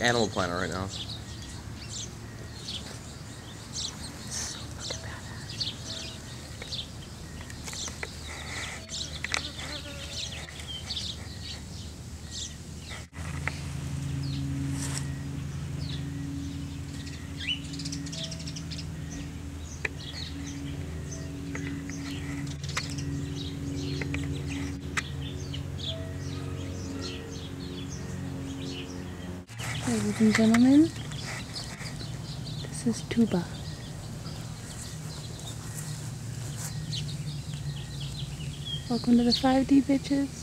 Animal Planet right now. Ladies and gentlemen, this is Tuba. Welcome to the 5D bitches.